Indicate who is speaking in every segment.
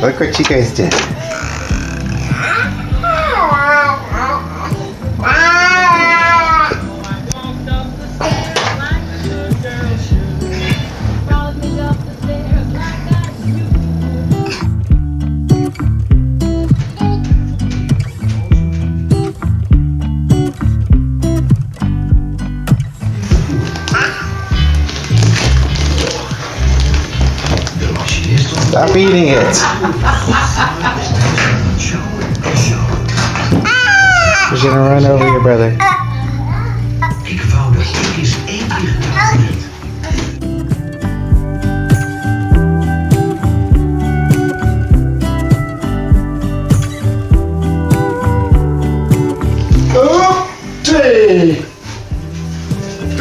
Speaker 1: Look what you guys did. Stop eating it. You're gonna run over your brother.
Speaker 2: Ik wou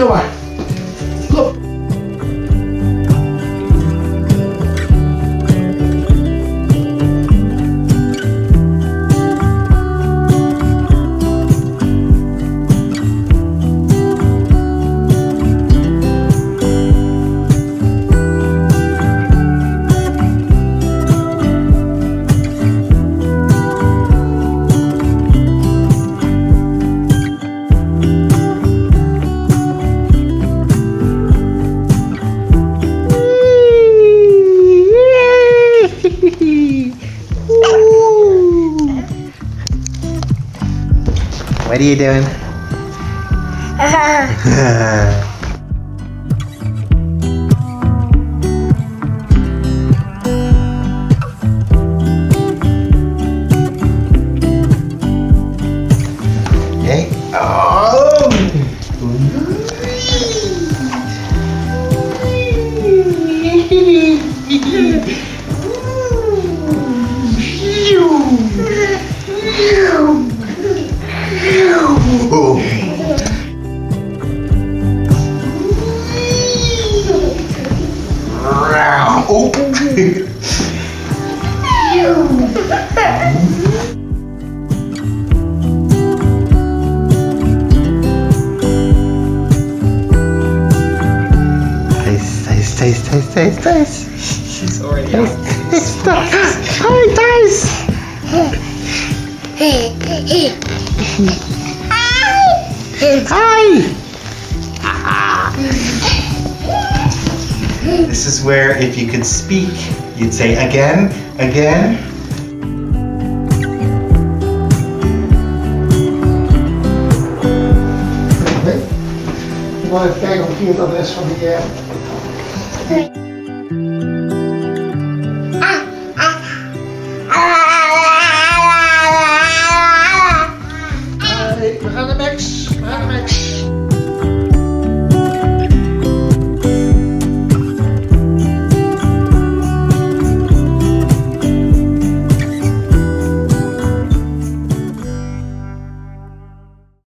Speaker 2: dat
Speaker 1: What are you doing? okay. Oh. Taste, taste, taste, taste, taste.
Speaker 3: She's already
Speaker 1: Taste, taste. Hi, taste. Hi. This is where if you could speak, you'd say again, again.
Speaker 4: Ik wil even kijken of ik hier dat rest van die... eh,